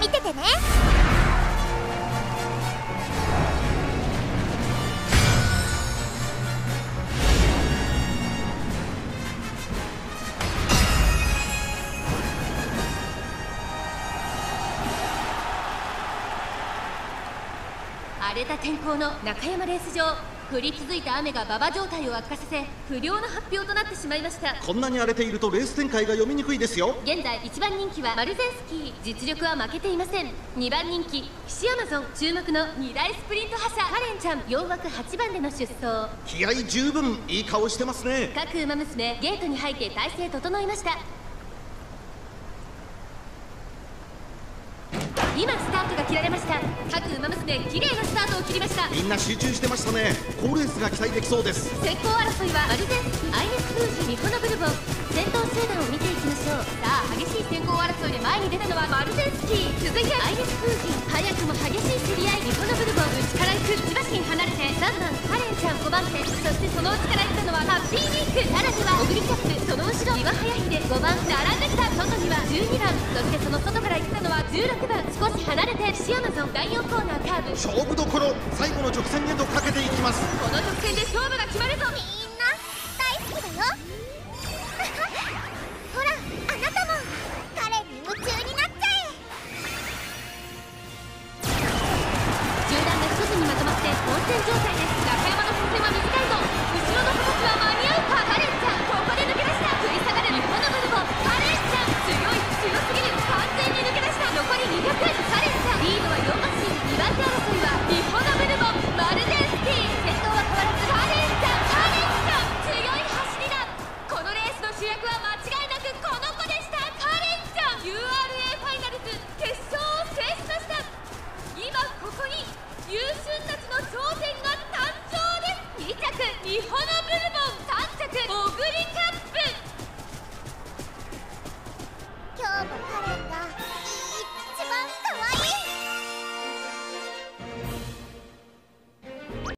見ててね。荒れた天候の中山レース場。降り続いた雨が馬場状態を悪化させ不良の発表となってしまいました。こんなに荒れているとレース展開が読みにくいですよ。現在1番人気はマルゼンスキー。実力は負けていません。2番人気岸アマゾン注目の2大スプリント覇者。カレンちゃん。4枠8番での出走。気合十分いい顔してますね。各馬娘ゲートに入って体勢整いました今スタートが切られました。各馬娘綺麗なスタートを切りました。みんな集中してましたね。好レースが期待できそうです。先行争いはマルゼンアイネス・フージ日本のブルボン。先頭集団を見ていきましょう。さあ激しい先行争いで前に出たのはマルゼンスキー。続いてアイネス・フージ早くも激しい競り合い日本のブルボン。内から行く千葉県離れて3番カレンちゃん5番手。そしてその内から行ったのはハッピーウィークさらには。オグリキャップその後ろ岩早秀。5番並んできた外には12番そしてその外から行ったのは16番少し離れてシアマゾン第4コーナーカーブ。勝負どころ最後の直線へとかけていきます。この直線で勝負が決まるぞ。みんな大好きだよ。ほらあなたも彼に夢中になっちゃえ。銃弾が一つにまとまって温泉状態です。日本のブルボン短着オグリカップ。今日も彼